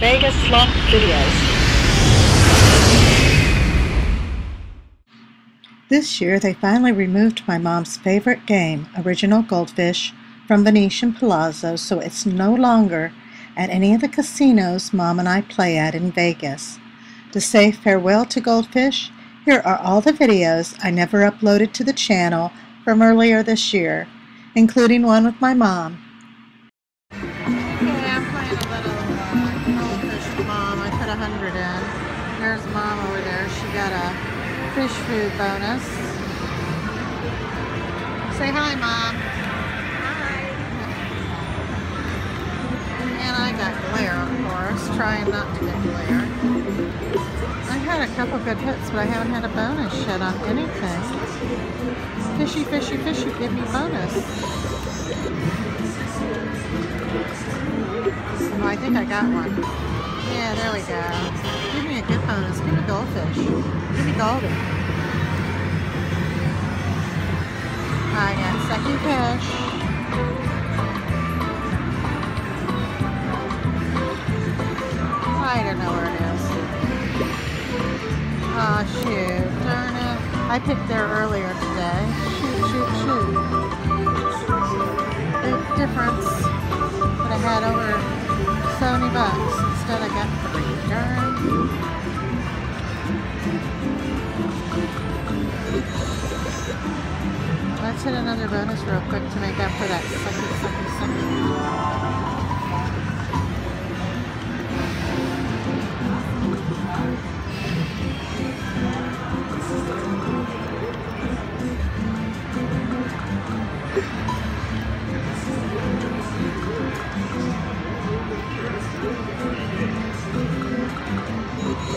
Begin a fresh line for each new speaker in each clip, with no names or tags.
Vegas Slot videos.
This year they finally removed my mom's favorite game, Original Goldfish, from Venetian Palazzo so it's no longer at any of the casinos mom and I play at in Vegas. To say farewell to Goldfish, here are all the videos I never uploaded to the channel from earlier this year, including one with my mom.
Fish food bonus. Say hi, mom. Hi. And I got glare, of course. Trying not to get glare. I had a couple good hits, but I haven't had a bonus yet on anything. Fishy, fishy, fishy, give me bonus. Oh, I think I got one. Yeah, there we go. Me a bonus. Give me goldfish. Give me golden. I got second fish. I don't know where it is. Oh shoot, darn it. I picked there earlier today. Shoot, shoot, shoot. Big difference. But I had over 70 bucks. Instead I got three. Darn. Let's hit another bonus real quick to make up for that sucky, sucky, sucky.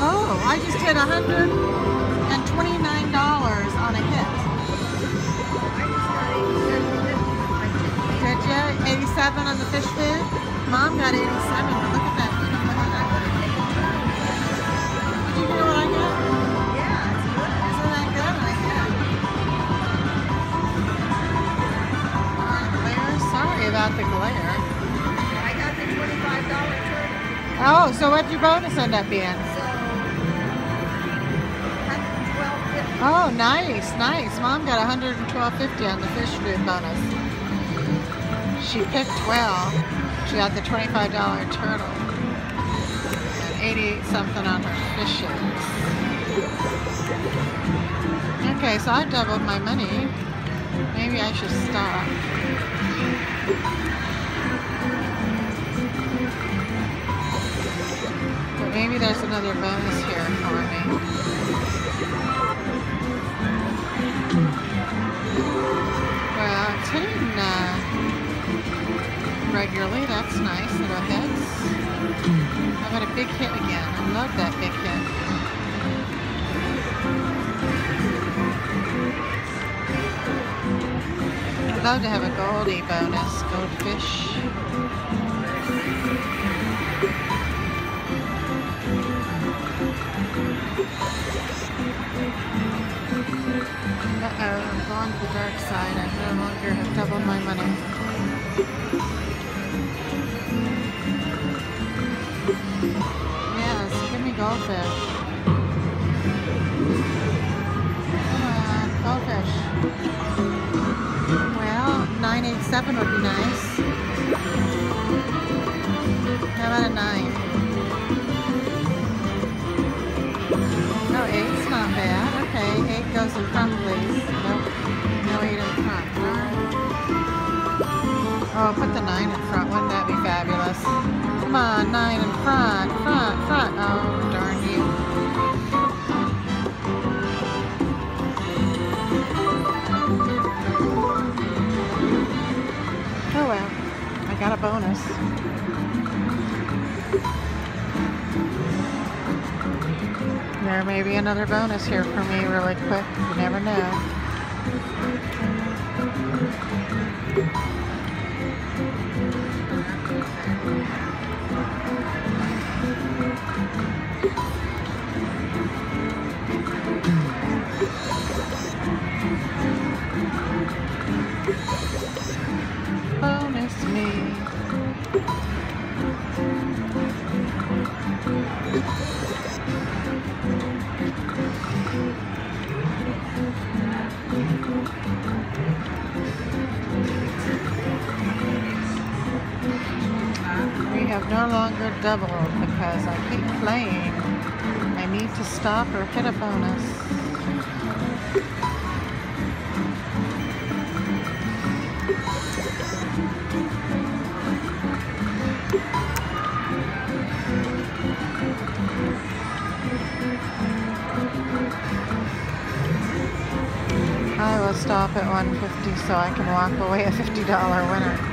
Oh, I just hit $129 on a hit. on the fish. Mom got 87, but look at that. Did you hear what I got? About the glare.
I got the $25 turtle.
Oh, so what'd your bonus end up being? Oh, nice, nice. Mom got 112.50 on the fish food bonus. She picked well. She got the $25 turtle and 88 something on her fishes. Okay, so I doubled my money. Maybe I should stop. But maybe there's another bonus here for me. Well, uh, regularly. That's nice. Little hits. How about a big hit again? I love that big hit. I'd love to have a goldie bonus. Goldfish. Uh-oh, I'm going to the dark side. I no longer have doubled my money. Goldfish. Come on, goldfish. Well, 987 would be nice. How about a 9? Oh, eight's not bad. Okay, eight goes in front, please. Nope, no eight in front. Oh, put the nine in front. Wouldn't that be fabulous? Come on, nine in front, front, front. Oh, darn you. Oh well, I got a bonus. There may be another bonus here for me really quick. You never know. Bonus me. We have no longer doubled because I keep playing. I need to stop or hit a bonus. 150 so I can walk away a $50 winner.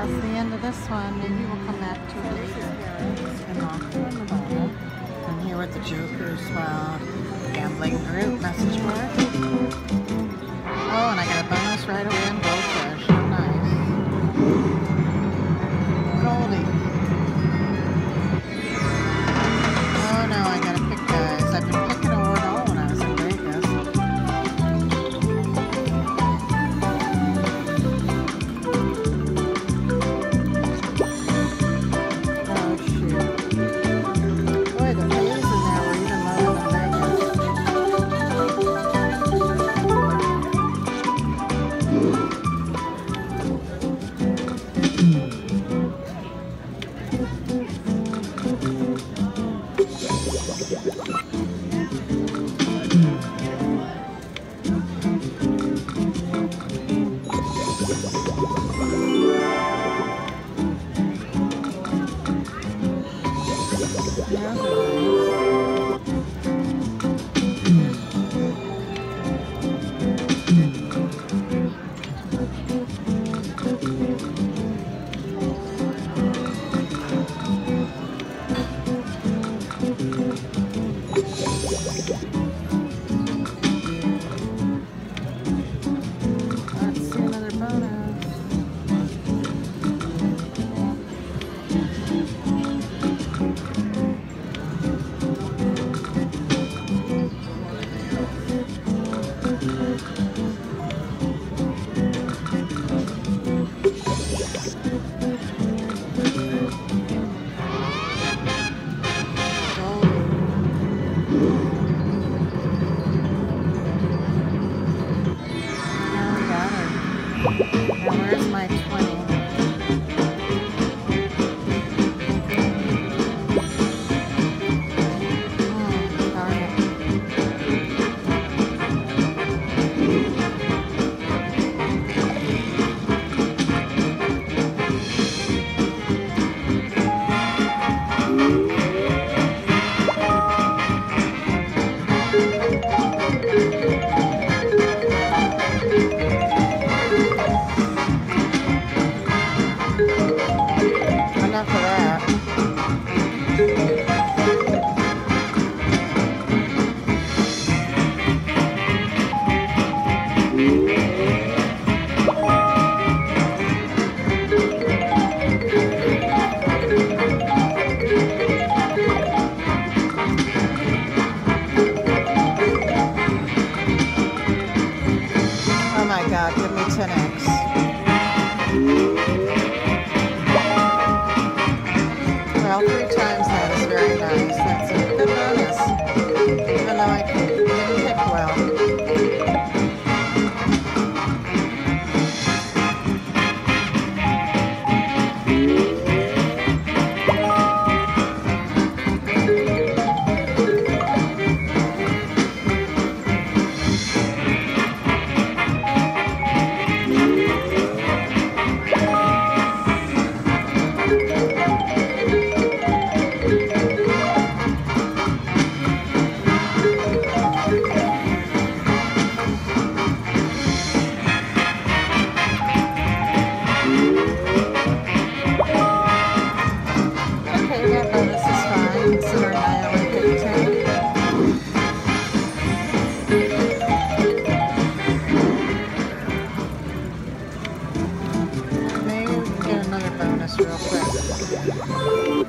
that's the end of this one. Maybe we'll come back to it later. I'm here with the Joker's uh, gambling group message board. Oh, and I got a bonus right away.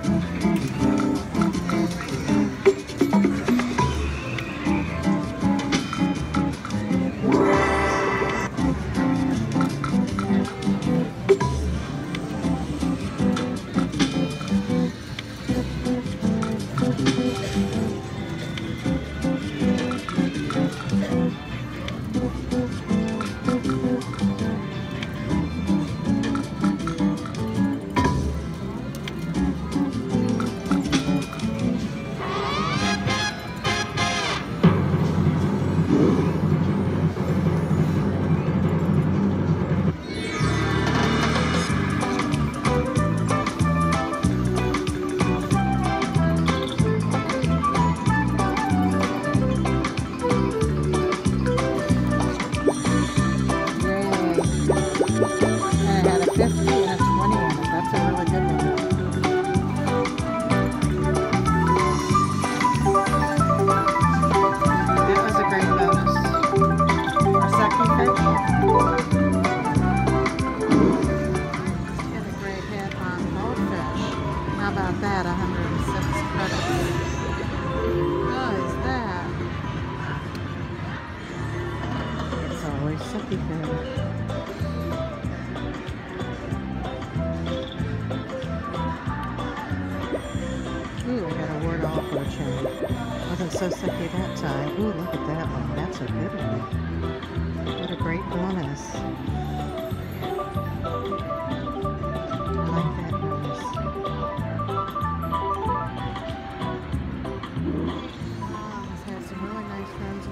Mm-hmm.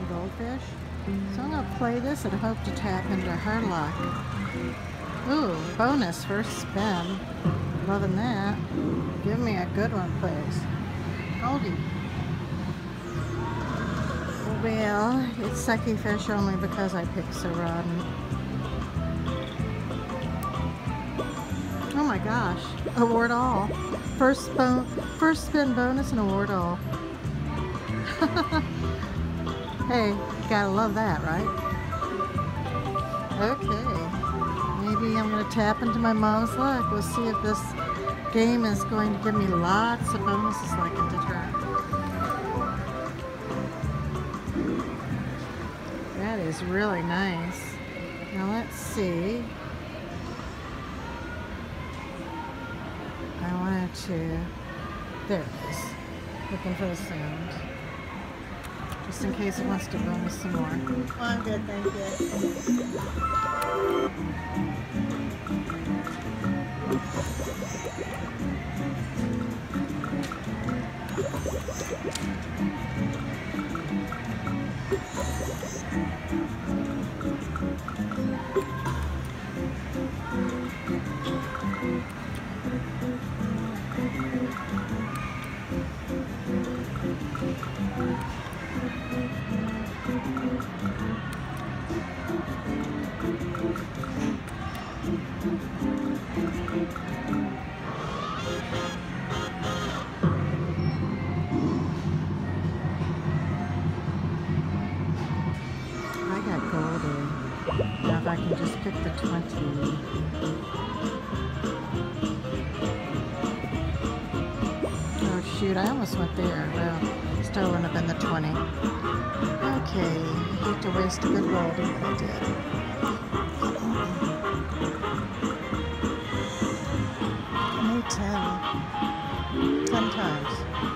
Goldfish. So I'm gonna play this and hope to tap into her luck. Ooh, bonus first spin. Loving that. Give me a good one, please. Goldie. Well, it's sucky fish only because I picked so rotten. Gosh, award all. First, bon first spin bonus and award all. hey, gotta love that, right? Okay, maybe I'm gonna tap into my mom's luck. We'll see if this game is going to give me lots of bonuses like it did her. That is really nice. Now let's see. Wanted to, there it is. Looking for the sound. Just in case it wants to bonus some more. I'm good, thank you. Almost went there. Well, still wouldn't have been the 20. Okay, hate to waste a good Goldie, but I did. Give me 10. 10 times.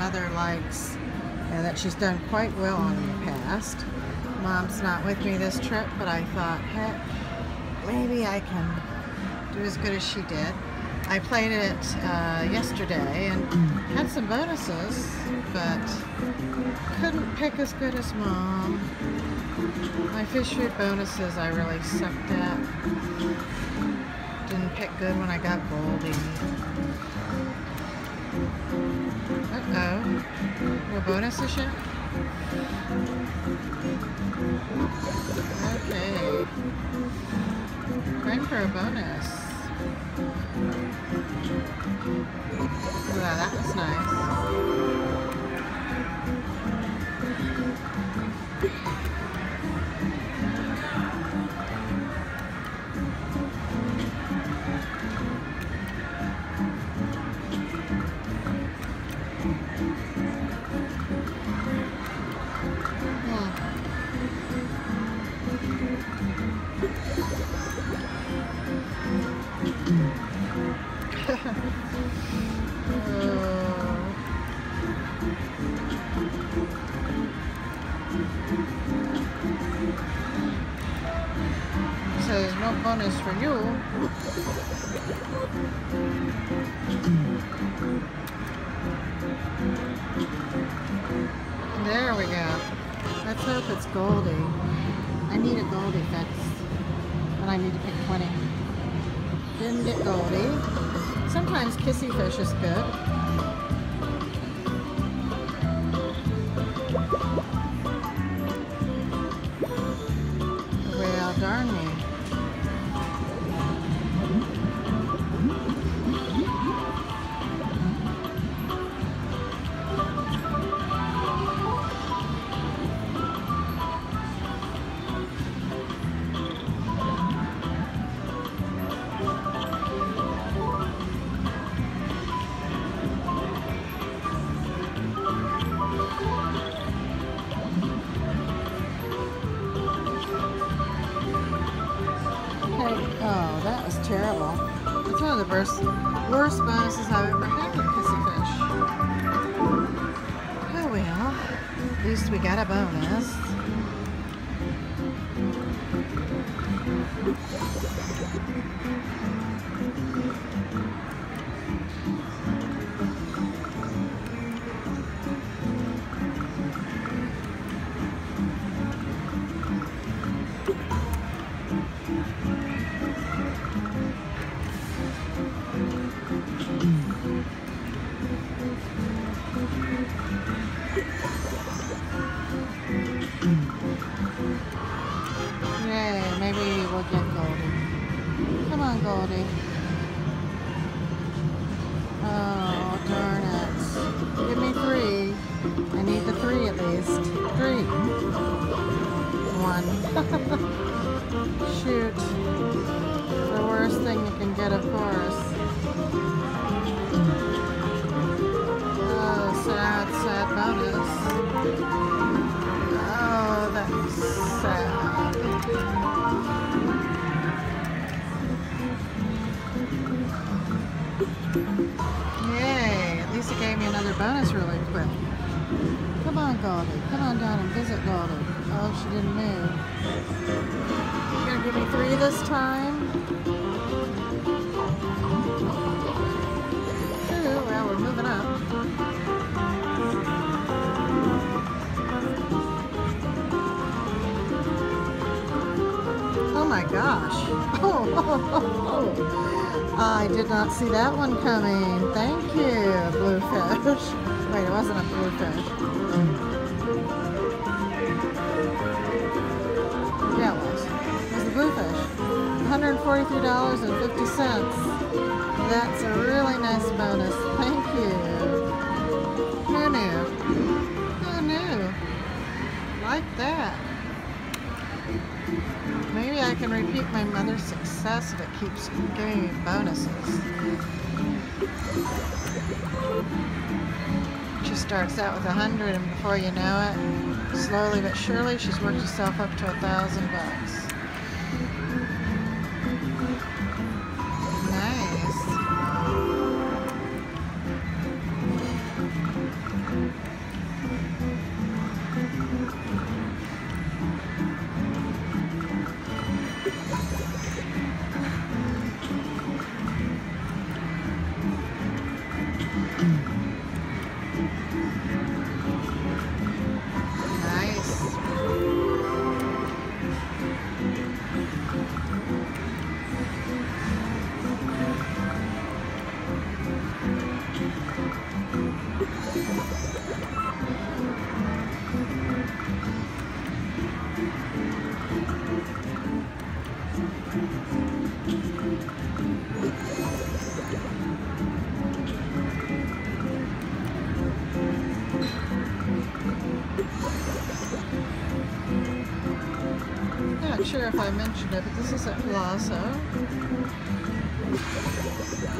Mother likes and that she's done quite well on in the past. Mom's not with me this trip, but I thought, heck, maybe I can do as good as she did. I played it uh, yesterday and had some bonuses, but couldn't pick as good as mom. My fish food bonuses I really sucked at. Didn't pick good when I got Goldie. Uh-oh. We'll bonus the? Okay. Going for a bonus. Wow, that was nice. 十五 worst, worst bonuses I've ever had with Kissy Fish. Oh well, at least we got a bonus. Yay, Shoot. The worst thing you can get, of course. Oh, sad, sad bonus. Oh, that's sad. Yay, at least it gave me another bonus really quick. Come on, Goldie. Come on down and visit Goldie. Oh, she didn't move. You gonna give me three this time? Two, well, we're moving up. Oh my gosh. Oh, oh, I did not see that one coming. Thank you, bluefish. Wait, it wasn't a bluefish. Bluefish. $143.50. That's a really nice bonus. Thank you. Who knew? Who knew? Like that. Maybe I can repeat my mother's success if it keeps giving me bonuses. She starts out with a hundred and before you know it, slowly but surely she's worked herself up to a thousand bucks. Not sure if I mentioned it, but this is at Palazzo.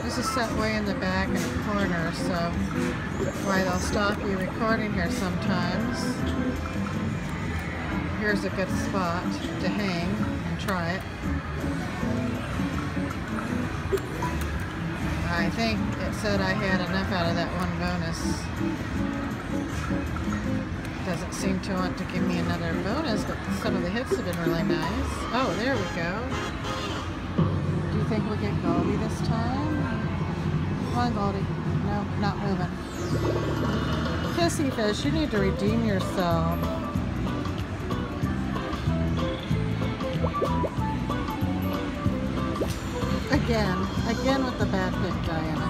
This is set way in the back in the corner, so why they'll stop you recording here sometimes. Here's a good spot to hang and try it. I think it said I had enough out of that one bonus. Doesn't seem to want to give me another bonus, but some of the hits have been really nice. Oh, there we go. Do you think we'll get Goldie this time? Come on, Goldie. No, not moving. Kissy fish, you need to redeem yourself. Again, again with the bad pick, Diana.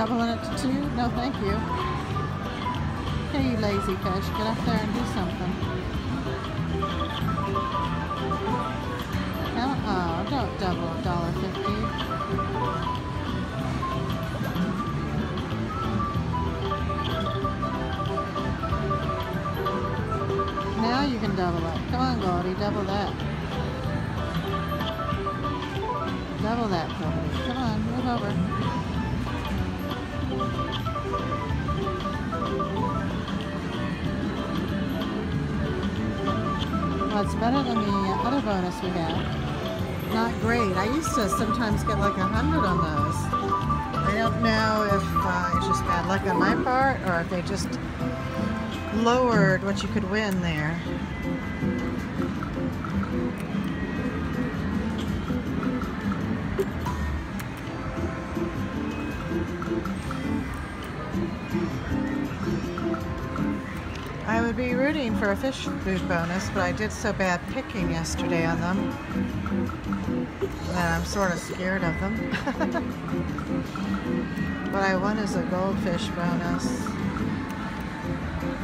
Doubling it to two? No, thank you. Hey, you lazy fish, get up there and do something. No, oh, don't double a dollar fifty. Now you can double it. Come on, Goldie, double that. Double that, Goldie. Come on, move over. Well, it's better than the other bonus we had. Not great. I used to sometimes get like a hundred on those. I don't know if uh, it's just bad luck on my part or if they just lowered what you could win there. Would be rooting for a fish food bonus, but I did so bad picking yesterday on them that I'm sort of scared of them. what I won is a goldfish bonus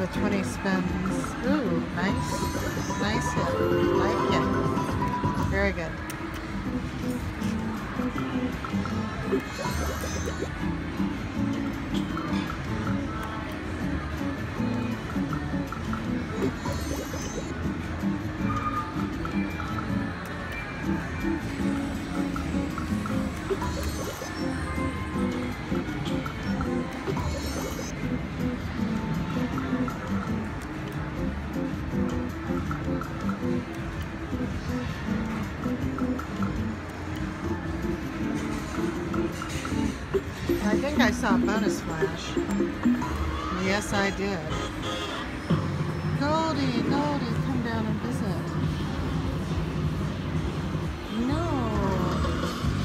with 20 spins. Ooh, nice. Nice hit. Like it. Very good. Saw bonus flash. Yes, I did. Goldie, Goldie, come down and visit. No.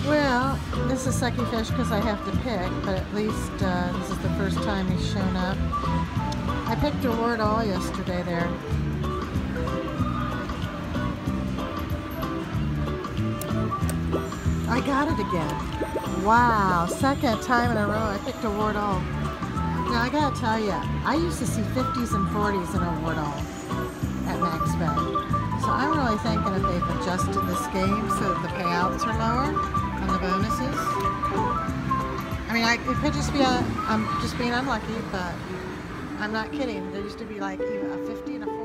Well, this is sucky fish because I have to pick, but at least uh, this is the first time he's shown up. I picked award all yesterday there. I got it again. Wow, second time in a row I picked award all. Now I gotta tell you, I used to see 50s and 40s in award all at max bet. So I'm really thinking if they've adjusted this game so that the payouts are lower on the bonuses. I mean, I, it could just be a, I'm just being unlucky, but I'm not kidding. There used to be like even a 50 and a 40.